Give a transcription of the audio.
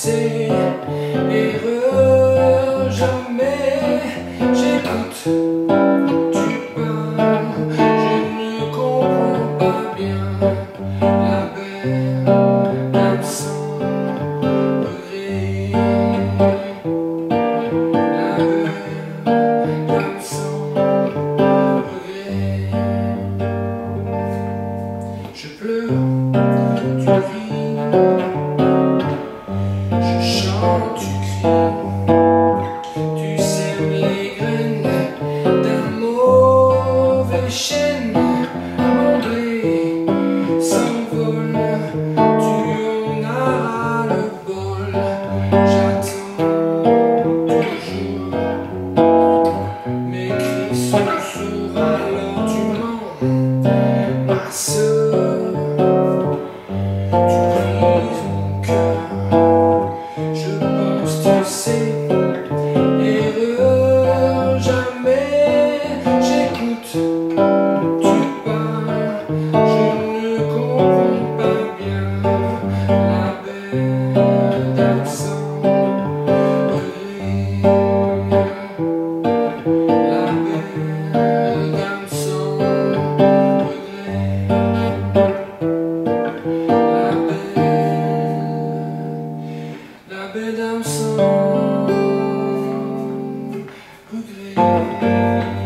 say should. 그대